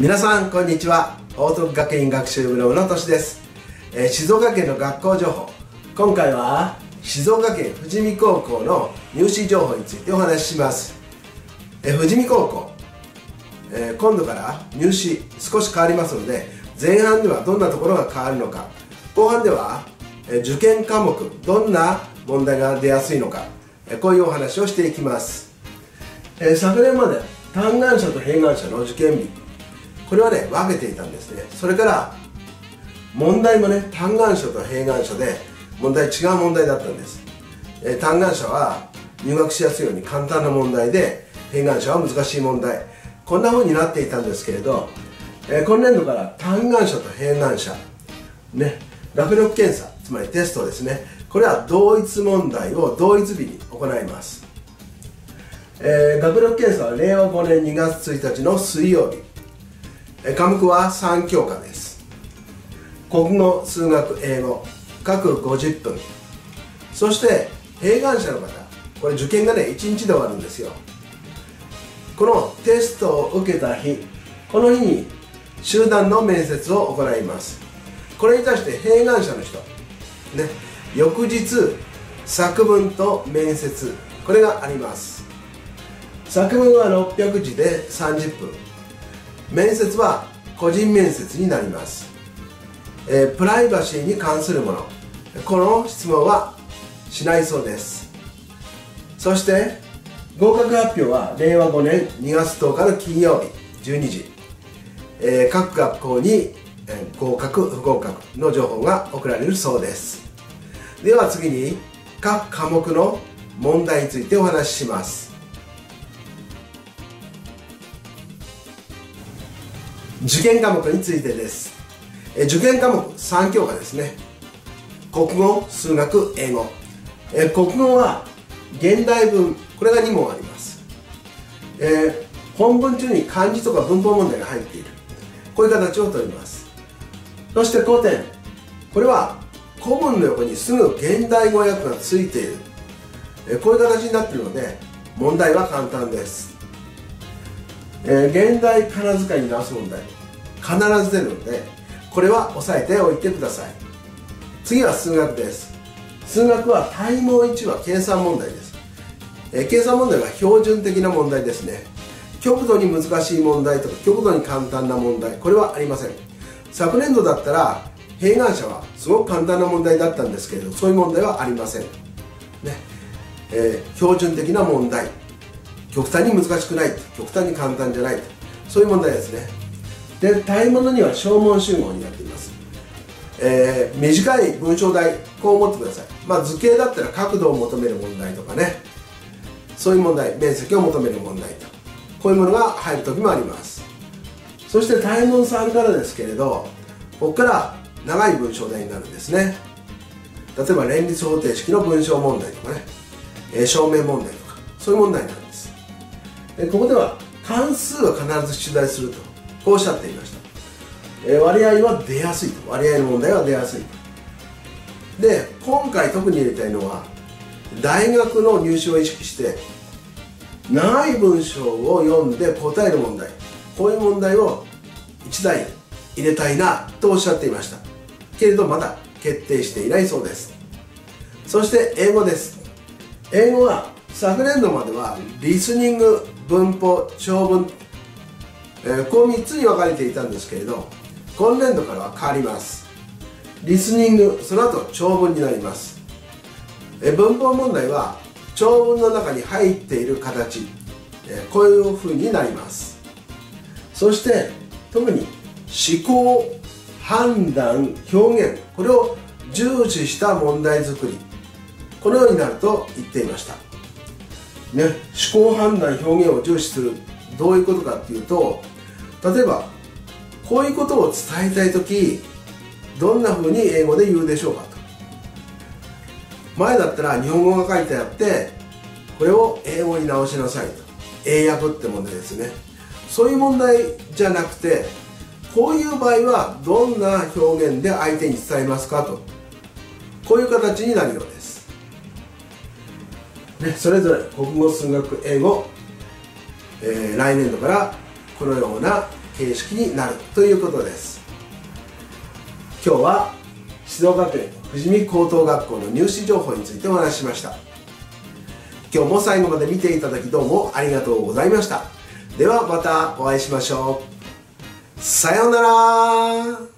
皆さんこんにちは。報徳学院学習部の宇野俊です、えー、静岡県の学校情報。今回は静岡県富士見高校の入試情報についてお話しします、えー、富士見高校、えー、今度から入試少し変わりますので前半ではどんなところが変わるのか。後半では、え受験科目どんな問題が出やすいのか、えこういうお話をしていきます、え昨年まで単眼者と併願者の受験日。これはね分けていたんですね。それから問題もね単眼書と併願書で問題違う問題だったんです、えー、単眼書は入学しやすいように簡単な問題で併願書は難しい問題。こんな風になっていたんですけれど、えー、今年度から単眼書と併願者ね。学力検査つまりテストですね。これは同一問題を同一日に行います、えー、学力検査は令和5年2月1日の水曜日。科目は3教科です。国語数学英語各50分。そして併願者の方。これ受験がね1日で終わるんですよ。このテストを受けた日この日に集団の面接を行います。これに対して併願者の人。ね。翌日作文と面接。これがあります。作文は600字で30分。面接は個人面接になります、えー、プライバシーに関するもの。この質問はしないそうです。そして合格発表は令和5年2月10日の金曜日12時、えー、各学校に、え、合格不合格の情報が送られるそうです。では次に各科目の問題についてお話しします。受験科目についてです。受験科目3教科ですね。国語数学英語。国語は現代文これが2問あります、えー、本文中に漢字とか文法問題が入っている。こういう形をとります。そして古典。これは古文の横にすぐ現代語訳がついている。えこういう形になっているので問題は簡単です。えー、現代仮名遣いに直す問題。必ず出るのでこれは押さえておいてください。次は数学です。数学は体毛1は計算問題です、えー、計算問題は標準的な問題ですね。極度に難しい問題とか極度に簡単な問題これはありません。昨年度だったら併願者はすごく簡単な問題だったんですけれどそういう問題はありません。ね。えー、標準的な問題。極端に難しくない極端に簡単じゃないそういう問題ですね。で対物には小問集合になっています、えー、短い文章題こう思ってください。まあ図形だったら角度を求める問題とかね。そういう問題面積を求める問題と。こういうものが入る時もあります。そして対問3からですけれどここから長い文章題になるんですね。例えば連立方程式の文章問題とかね、えー、証明問題とか。そういう問題になる。えここでは関数は必ず出題するとこうおっしゃっていました、え割合は出やすいと。割合の問題は出やすいと。で今回特に入れたいのは大学の入試を意識して長い文章を読んで答える問題。こういう問題を1題入れたいなとおっしゃっていました。けれどまだ決定していないそうです。そして英語です。英語は昨年度まではリスニング文法長文、えー、こう3つに分かれていたんですけれど今年度からは変わります。リスニングその後長文になります、えー、文法問題は長文の中に入っている形、えー、こういうふうになります。そして特に思考判断表現。これを重視した問題作り。このようになると言っていました。ね、思考判断表現を重視するどういうことかっていうと例えばこういうことを伝えたい時どんなふうに英語で言うでしょうかと。前だったら日本語が書いてあってこれを英語に直しなさいと。英訳って問題ですね。そういう問題じゃなくてこういう場合はどんな表現で相手に伝えますかと。こういう形になるようです。ね、それぞれ国語数学英語、えー、来年度からこのような形式になるということです。今日は静岡県富士見高等学校の入試情報についてお話ししました。今日も最後まで見ていただきどうもありがとうございました。ではまたお会いしましょう。さようなら。